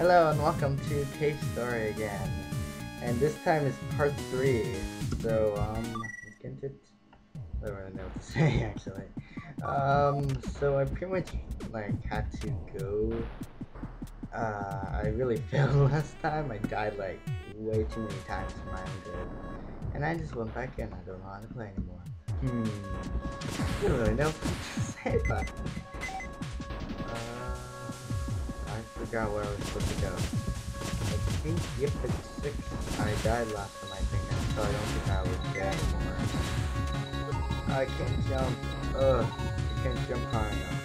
Hello and welcome to Cave Story again. And this time is part 3. So, um, get it. I don't really know what to say actually. Um, so I pretty much, like, had to go. Uh, I really failed last time. I died, like, way too many times for my own good. And I just went back in. I don't know how to play anymore. Hmm. I don't really know what to say it. Forgot where I was supposed to go. I think, yep, it's 6. I died last time, I think, so I don't think I was there anymore. I can't jump. Ugh, I can't jump high enough.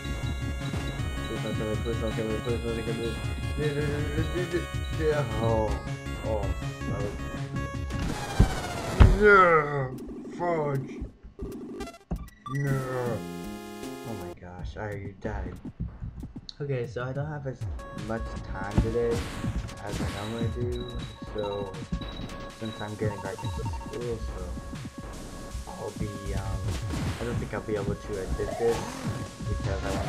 Please don't kill me, please don't kill me, please don't kill me. Oh, oh, no. No, fudge. Oh my gosh, I died. Okay, so I don't have as much time today as I normally do, so since I'm getting back into school, so I'll be, um, I don't think I'll be able to edit this because I want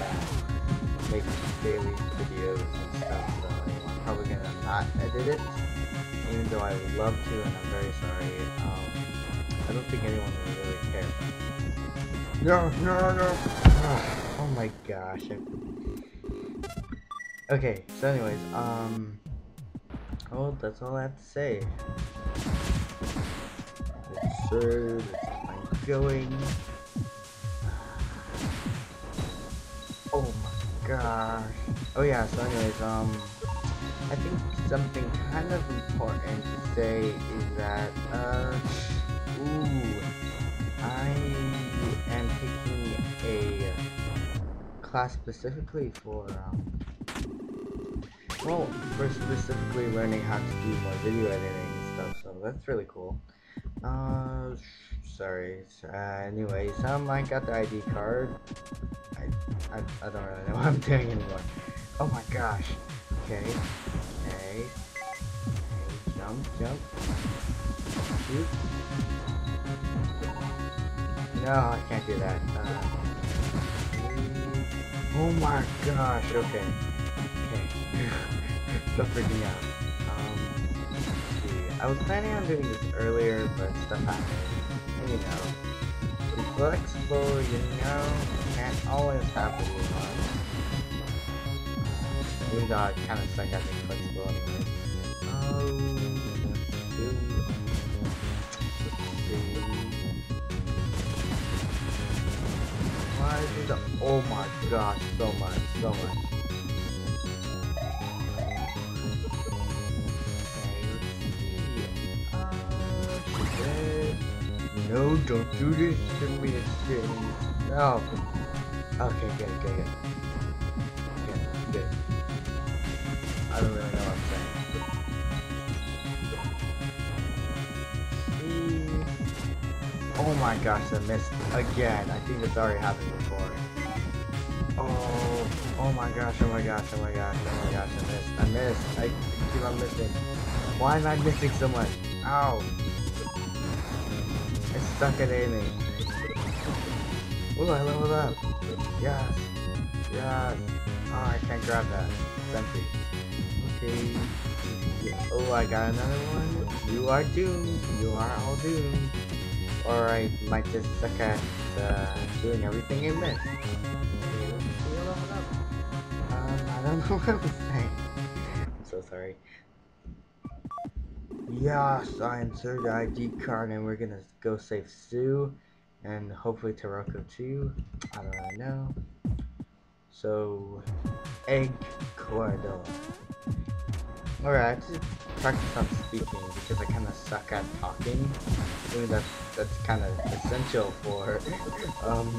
to make daily videos and stuff, so I'm probably gonna not edit it, even though I would love to, and I'm very sorry. Um, I don't think anyone will really care. No, no, no. Oh my gosh. Okay, so anyways, um, oh, that's all I have to say. Keep going. Oh my gosh. Oh yeah, so anyways, um, I think something kind of important to say is that, uh, ooh, I am taking a class specifically for, um, well, for specifically learning how to do more video editing and stuff, so that's really cool. Uh, sorry. Uh, anyways, um, I got the ID card. I, I, I don't really know what I'm doing anymore. Oh my gosh. Okay. Okay. Okay. Jump, jump. Shoot. No, I can't do that. Uh, oh my gosh. Okay. Okay. Stop freaking out. Um, see. I was planning on doing this earlier, but stuff happened. And you know, flexible, you know, can't always have what you. Even though I kind of suck at being flexible anyway. See. Why is it? Oh my gosh, so much, so much. No, don't do this to me, shit. No. Okay, good, good, good. Good, good. I don't really know what I'm saying. Oh my gosh, I missed again. I think this already happened before. Oh, oh my gosh, oh my gosh, oh my gosh, oh my gosh, I missed. I missed. I keep on missing. Why am I missing so much? Ow. I stuck at aiming. Ooh, I leveled up. Yes. Yes. Oh, I can't grab that. It's empty. Okay. Yeah. Oh, I got another one. You are doomed. You are all doomed. Or I might just suck at uh, doing everything see up. Um, I don't know what I'm saying. I'm so sorry. Yes, I inserted the ID card and we're gonna go save Sue and hopefully Toroko too. I don't really know. So, Egg Corridor. Alright, I to practice on speaking because I kind of suck at talking. I mean, that's, that's kind of essential for, um,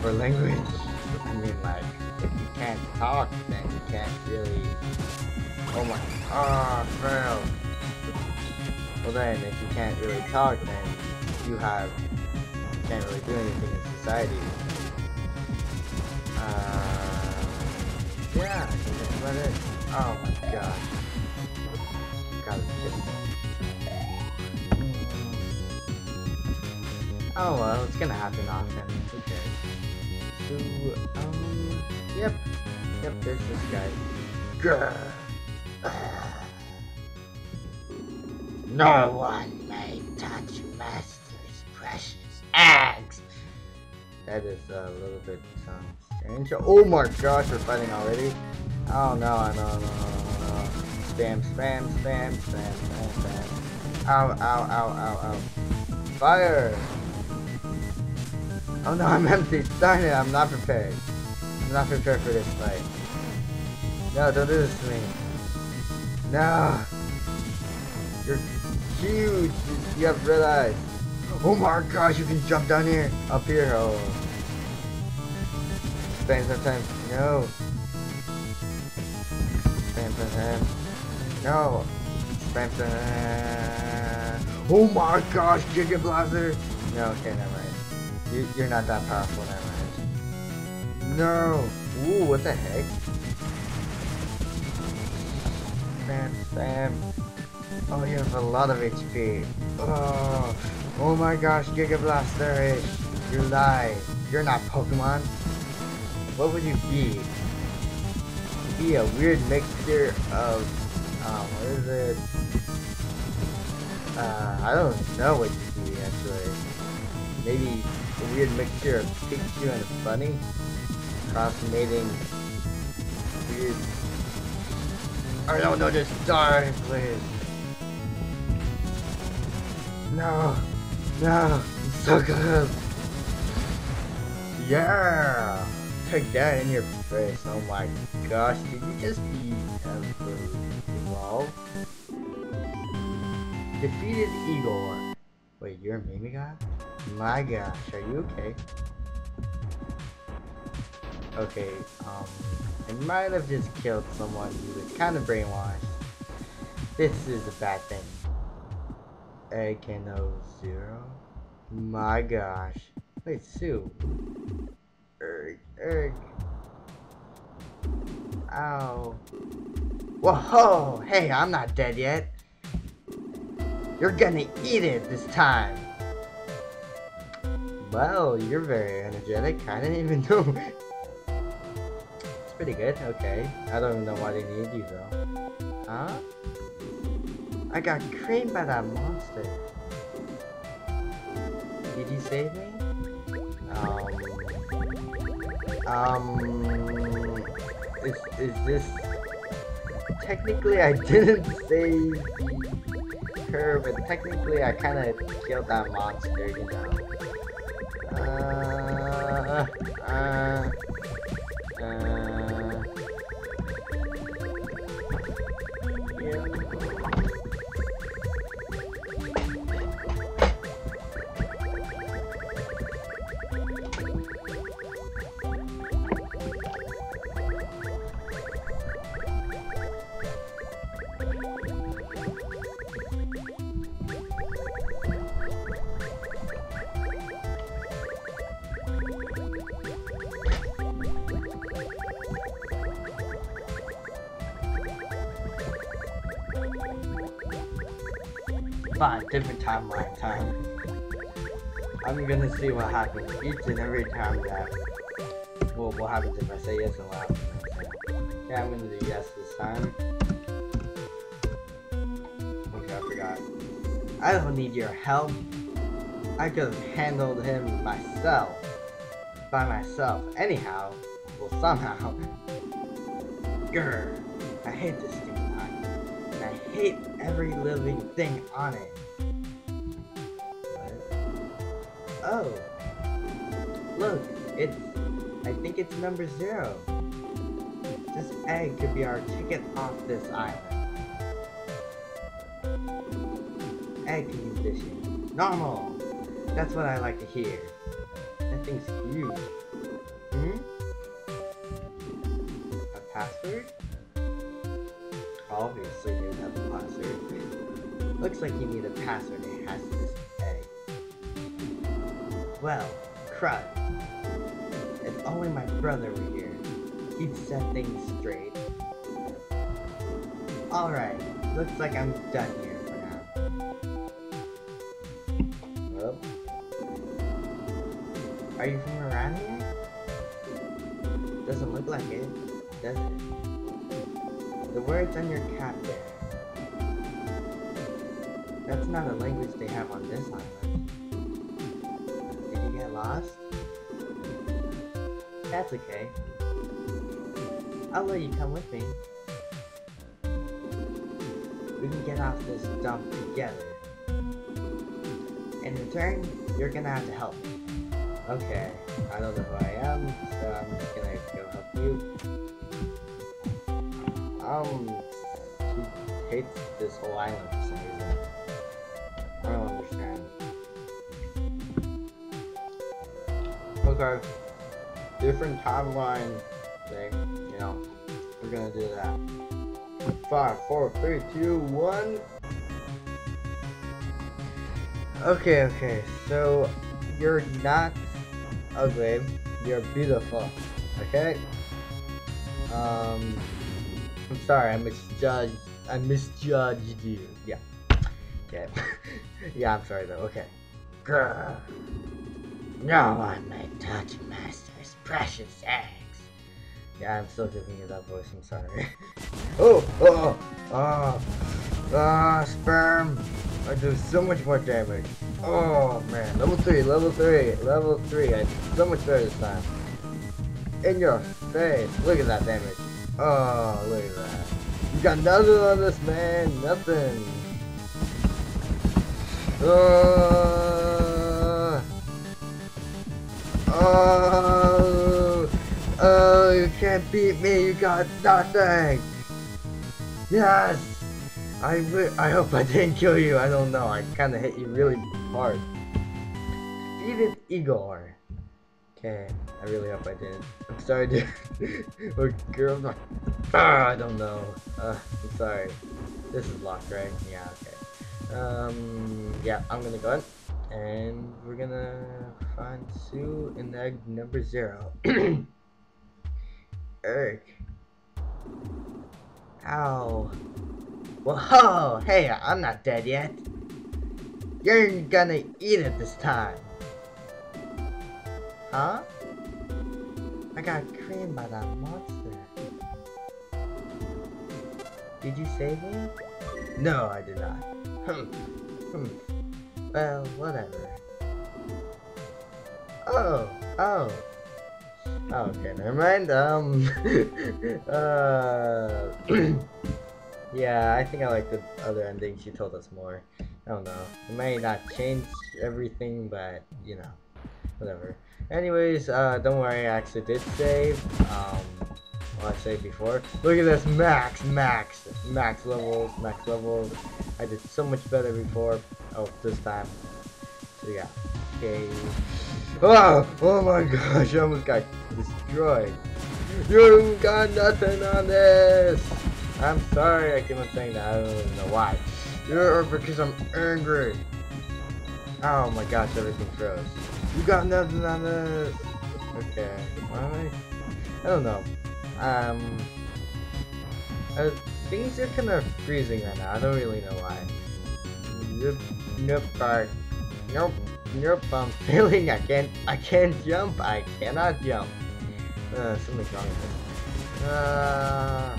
for language. I mean, like, if you can't talk, then you can't really... Oh my... Ah, oh, fail! Well then, if you can't really talk, then you have can't really do anything in society. Uh, yeah, that's about it. Oh my gosh. Gotta Oh well, it's gonna happen often. Cares? So, um, yep. Yep, there's this guy. Grr. No one may touch Master's precious eggs. That is a little bit um, strange. Oh my gosh, we're fighting already. Oh no, no, no, no, no. Spam, spam, spam, spam, spam, spam. Ow, ow, ow, ow, ow. Fire! Oh no, I'm empty. Darn it, I'm not prepared. I'm not prepared for this fight. No, don't do this to me. No! You're huge! You have red eyes. Oh my gosh, you can jump down here. Up here, oh. Spam sometimes. No. Spam sometimes. No. Spam sometimes. Oh my gosh, Giga Blaster! No, okay, never mind. You, you're not that powerful, never mind. No! Ooh, what the heck? Spam, spam. Oh, you have a lot of HP. Oh, oh my gosh, Giga Blaster! You lie. You're not Pokemon. What would you be? You'd Be a weird mixture of, um, what is it? Uh, I don't know what you'd be actually. Maybe a weird mixture of Pikachu and Bunny, cross-mating weird. I don't know, just die, please. No, no, so good. Yeah, take that in your face. Oh my gosh, did you just be evolved? Defeated Igor. Wait, you're a Mimikyu? My gosh, are you okay? Okay, um, I might have just killed someone who was kind of brainwashed. This is a bad thing. Egg Kano Zero? My gosh. Wait, Sue. Erg, erg. Ow. Whoa, hey, I'm not dead yet. You're gonna eat it this time. Well, you're very energetic. I didn't even know. it's pretty good. Okay. I don't even know why they need you though. Huh? I got creamed by that monster. Did you save me? Um. Um. Is is this? Technically, I didn't save her, but technically, I kind of killed that monster. You know. Fine, different timeline time. I'm gonna see what happens each and every time that. Well, what happens if I say yes and what happens I say. Yeah, I'm gonna do yes this time. Okay, I forgot. I don't need your help. I could have handled him myself. By myself. Anyhow. Well, somehow. Grr. I hate this thing. Hate every living thing on it. Oh. Look, it's... I think it's number zero. This egg could be our ticket off this island. Egg condition. Normal! That's what I like to hear. That thing's huge. Hmm? A password? Obviously you have a password. Looks like you need a password that has this egg. Well, crud. If only my brother were here, he'd set things straight. Alright, looks like I'm done here for now. Well, are you from around here? Doesn't look like it, does it? The words on your cap. That's not a language they have on this island. Did you get lost? That's okay. I'll let you come with me. We can get off this dump together. In return, you're gonna have to help me. Okay, I don't know who I am, so I'm just gonna go help you. Um, he hates this whole island for some reason. I don't understand. Okay, different timeline thing, you know, we're gonna do that. Five, four, three, two, one. Okay, okay, so you're not ugly, you're beautiful, okay? Um, I'm sorry, I misjudged, I misjudged you, yeah. Okay, yeah, I'm sorry though, okay. Grr. No one may touch Master's precious eggs. Yeah, I'm still giving you that voice, I'm sorry. oh, oh, oh, ah, sperm. I do so much more damage. Oh man, level 3, level 3, level 3. I did so much better this time. In your face. Look at that damage. Oh, look at that. You got nothing on this man. Nothing. Oh, oh, oh, you can't beat me. You got nothing. Yes. I, I hope I didn't kill you. I don't know. I kind of hit you really hard. Defeated Igor. I really hope I didn't. I'm sorry, dude. or girl, not. Ah, I don't know. Uh, I'm sorry. This is locked, right? Yeah. Okay. Um. Yeah, I'm gonna go in, and we're gonna find Sue in egg number zero. Eric. Ow. Whoa, hey, I'm not dead yet. You're gonna eat it this time. Huh? I got creamed by that monster. Did you save me? No, I did not. Hmm. Hmm. Well, whatever. Oh, oh. Okay, never mind. Um, uh, Yeah, I think I like the other ending. She told us more. I don't know. It may not change everything, but, you know, whatever. Anyways, uh, don't worry, I actually did save. Um, well, I saved before. Look at this, max, max, max levels, max levels. I did so much better before. Oh, this time. So yeah. Okay. Oh, oh my gosh, I almost got destroyed. You got nothing on this. I'm sorry I keep on saying that. I don't even know why. You're because I'm angry. Oh my gosh, everything froze. You got nothing on this. Okay. Why I? I don't know. Um. Uh, things are kind of freezing right now. I don't really know why. Nope. Nope. Card. Nope. Nope. I'm failing. I can't. I can't jump. I cannot jump. Uh, something's wrong with this. Uh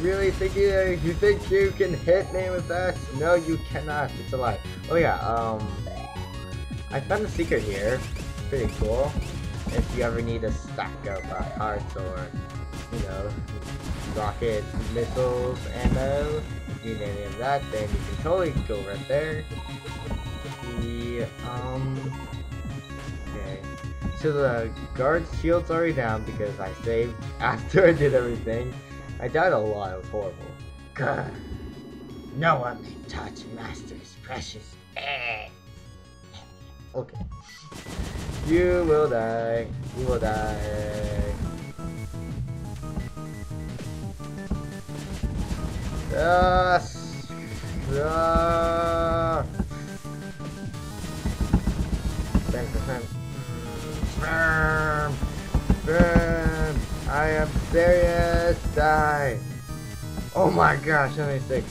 really think you, you think you can hit me with that? No, you cannot. It's a lie. Oh yeah, um, I found a secret here. Pretty cool. If you ever need a stack of uh, hearts or, you know, rocket missiles, ammo, you need any of that, then you can totally go right there. The, um, okay. So the guard's shield's already down because I saved after I did everything. I died a lot, it was horrible. God. No one may touch Master's precious egg. Okay. You will die. You will die. Yes. Yeah. Sperm, sperm. Sperm. I am serious. Die. Oh my gosh, only six.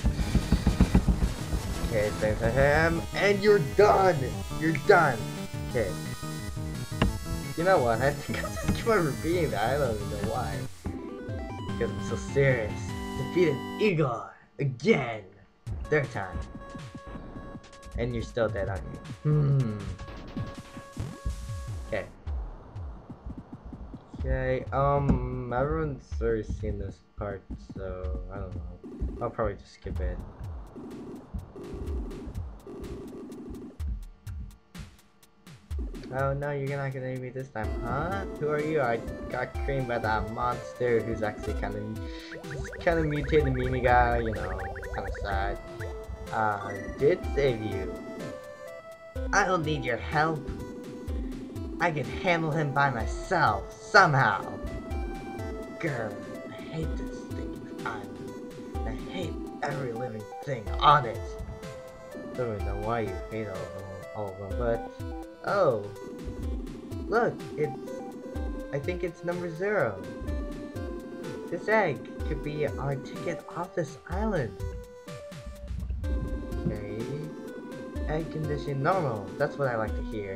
Okay, thanks to him. And you're done. You're done. Okay. You know what? I think I just keep on repeating that. I don't even know why. Because I'm so serious. defeated Igor again. Third time. And you're still dead, aren't you? Hmm. Okay. Okay, um, everyone's already seen this part, so I don't know. I'll probably just skip it. Oh no, you're not gonna eat me this time, huh? Who are you? I got creamed by that monster who's actually kind of, kind of mutated Mimiga, you know, kind of sad. Uh, did save you. I don't need your help. I can handle him by myself, somehow. Girl, I hate this stinking island. I hate every living thing on it. Don't know why you hate all of them, all of them but... Oh! Look, it's... I think it's number zero. This egg could be our ticket off this island. Okay. Egg condition normal. That's what I like to hear.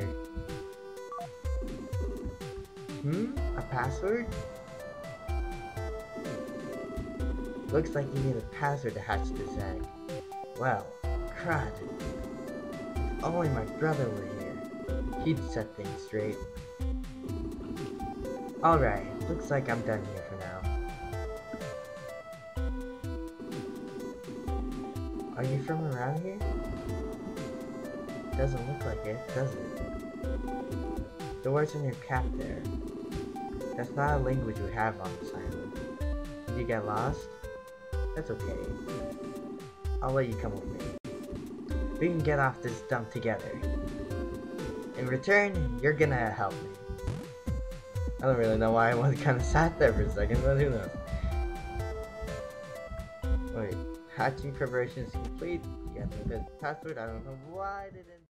Hmm? A password? Looks like you need a password to hatch this egg. Well, crud. If only my brother were. He'd set things straight. Alright, looks like I'm done here for now. Are you from around here? Doesn't look like it, does it? The words in your cap there. That's not a language we have on this island. Did you get lost? That's okay. I'll let you come with me. We can get off this dump together. In return, you're gonna help me. I don't really know why I was kind of sat there for a second, but who knows. Wait, hatching preparation is complete. You got good password. I don't know why I didn't.